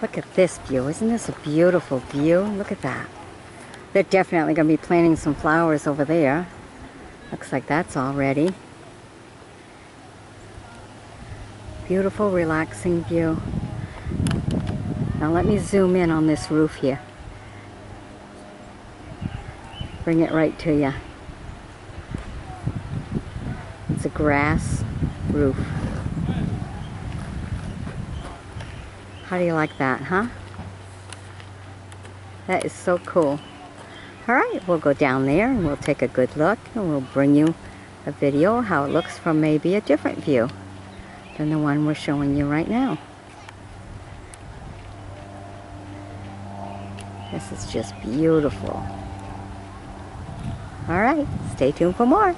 Look at this view. Isn't this a beautiful view? Look at that. They're definitely going to be planting some flowers over there. Looks like that's all ready. Beautiful, relaxing view. Now let me zoom in on this roof here. Bring it right to you. It's a grass roof. How do you like that, huh? That is so cool. Alright, we'll go down there and we'll take a good look and we'll bring you a video how it looks from maybe a different view than the one we're showing you right now. This is just beautiful. Alright, stay tuned for more.